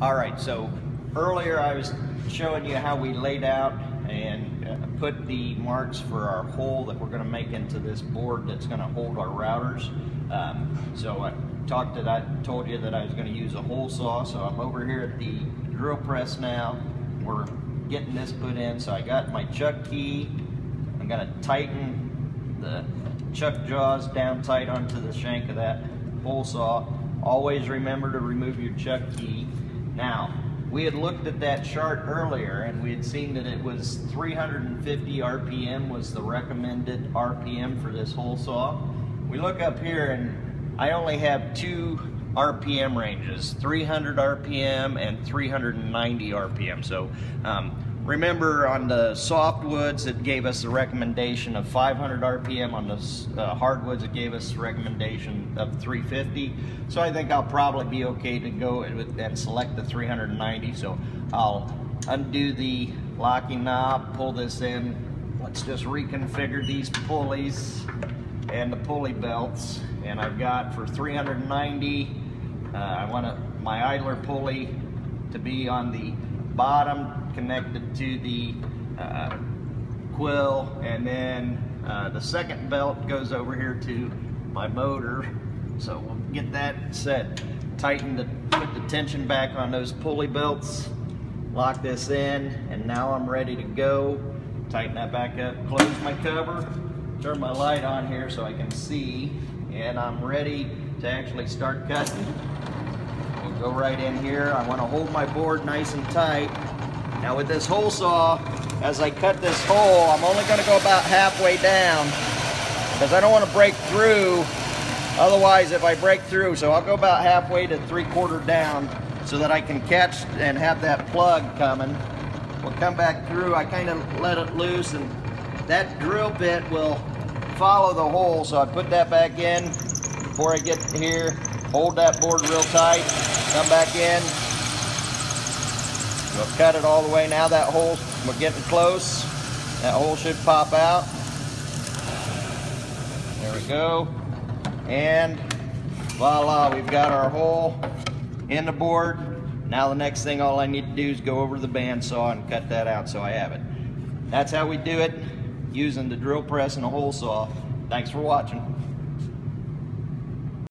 All right, so earlier I was showing you how we laid out and uh, put the marks for our hole that we're gonna make into this board that's gonna hold our routers. Um, so I talked to that I told you that I was gonna use a hole saw, so I'm over here at the drill press now. We're getting this put in, so I got my chuck key. I'm gonna tighten the chuck jaws down tight onto the shank of that hole saw. Always remember to remove your chuck key. Now, we had looked at that chart earlier and we had seen that it was 350 RPM was the recommended RPM for this hole saw. We look up here and I only have two RPM ranges, 300 RPM and 390 RPM. So um, Remember on the softwoods, it gave us a recommendation of 500 RPM. On the uh, hardwoods, it gave us a recommendation of 350. So I think I'll probably be okay to go and select the 390. So I'll undo the locking knob, pull this in. Let's just reconfigure these pulleys and the pulley belts. And I've got for 390, uh, I want my idler pulley to be on the bottom connected to the uh, quill and then uh, the second belt goes over here to my motor. So we'll get that set. Tighten the put the tension back on those pulley belts. Lock this in and now I'm ready to go. Tighten that back up. Close my cover. Turn my light on here so I can see. And I'm ready to actually start cutting Go right in here. I want to hold my board nice and tight. Now with this hole saw, as I cut this hole, I'm only going to go about halfway down because I don't want to break through. Otherwise, if I break through, so I'll go about halfway to three quarter down so that I can catch and have that plug coming. We'll come back through. I kind of let it loose and that drill bit will follow the hole. So I put that back in before I get here. Hold that board real tight. Come back in. We'll cut it all the way. Now that hole, we're getting close. That hole should pop out. There we go. And voila, we've got our hole in the board. Now the next thing, all I need to do is go over the bandsaw and cut that out so I have it. That's how we do it using the drill press and a hole saw. Thanks for watching.